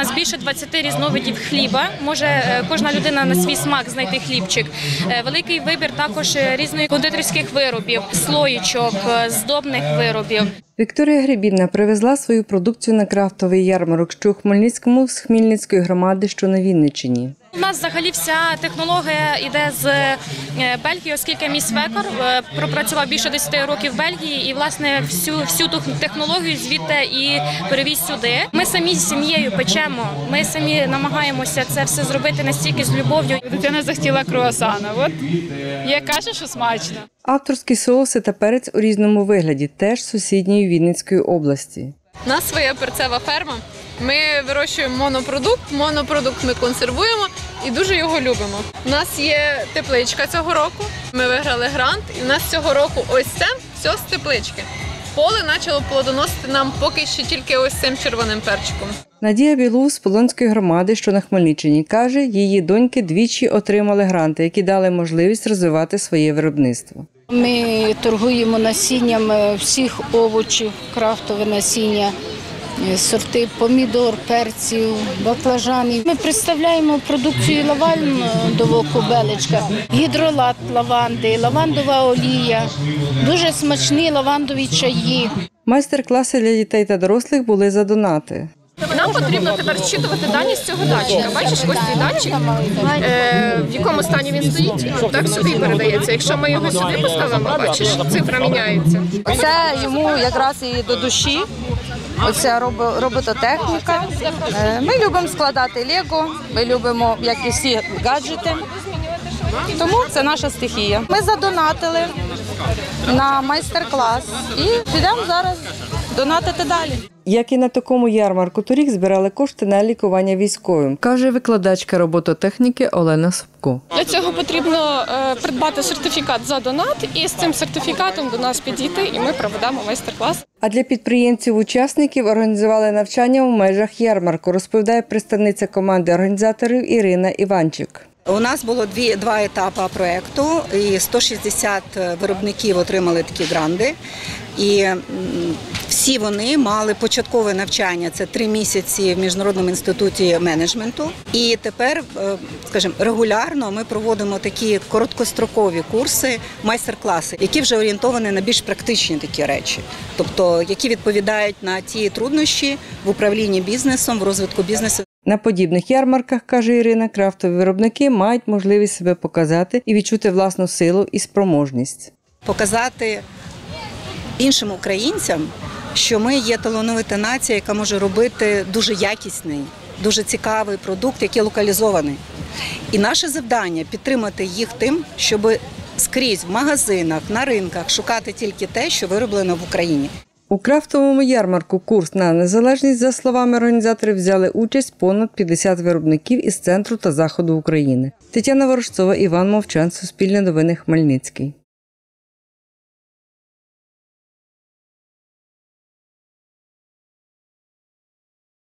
нас більше 20 різновидів хліба. Може е, кожна людина на свій смак знайти хлібчик. Е, Великий вибір також е, різної кондитерських виробів, слоїчок, здобних виробів. Вікторія Гребінна привезла свою продукцію на крафтовий ярмарок, що у Хмельницькому з Хмельницької громади, що на Вінниччині. У нас взагалі вся технологія йде з е, Бельгії, оскільки мій свекор е, пропрацював більше 10 років в Бельгії, і власне всю всю ту технологію звідти і перевіз сюди. Ми самі з сім'єю печемо. Ми самі намагаємося це все зробити настільки з любов'ю. Дитина захотіла круасана. От я кажу, що смачно. Авторські соуси та перець у різному вигляді, теж сусідньої Вінницької області. У нас своя перцева ферма. Ми вирощуємо монопродукт. Монопродукт ми консервуємо і дуже його любимо. У нас є тепличка цього року. Ми виграли грант, і у нас цього року ось це все з теплички. Поле почало плодоносити нам поки що тільки ось цим червоним перчиком. Надія Білу з Полонської громади, що на Хмельниччині, каже, її доньки двічі отримали гранти, які дали можливість розвивати своє виробництво. Ми торгуємо насінням е, всіх овочів, крафтове насіння, сорти помідор, перців, баклажанів. Ми представляємо продукцію лавандового кубелечка, гідролат лаванди, лавандова олія, дуже смачні лавандові чаї. Майстер-класи для дітей та дорослих були за донати. Нам потрібно тепер зчитувати дані з цього датчика. Бачиш, ось цей датчик, е, в якому стані він стоїть, так сюди передається. Якщо ми його сюди поставимо, бачиш, цифра міняється. Це йому якраз і до душі. Оця робо- робототехніка. Е, Ми любимо складати лего, ми любимо, як і всі гаджети. Тому це наша стихія. Ми задонатили на майстер-клас і підемо зараз донатити далі. Як і на такому ярмарку, торік збирали кошти на лікування військовим, каже викладачка робототехніки Олена Собко. Для цього потрібно е, придбати сертифікат за донат, і з цим сертифікатом до нас підійти, і ми проведемо майстер-клас. А для підприємців-учасників організували навчання у межах ярмарку, розповідає представниця команди організаторів Ірина Іванчик. У нас було дві два етапи проекту, і 160 виробників отримали такі гранди. І всі вони мали початкове навчання. Це три місяці в міжнародному інституті менеджменту. І тепер, е, скажімо, регулярно ми проводимо такі короткострокові курси, майстер-класи, які вже орієнтовані на більш практичні такі речі, тобто які відповідають на ті труднощі в управлінні бізнесом, в розвитку бізнесу. На подібних ярмарках, каже Ірина, крафтові виробники мають можливість себе показати і відчути власну силу і спроможність. показати іншим українцям, що ми є талановита нація, яка може робити дуже якісний, дуже цікавий продукт, який локалізований. І наше завдання підтримати їх тим, щоб скрізь в магазинах, на ринках шукати тільки те, що вироблено в Україні. У крафтовому ярмарку курс на незалежність, за словами організаторів, взяли участь понад 50 виробників із центру та заходу України. Тетяна Ворожцова, Іван Мовчан, Суспільне новини, Хмельницький.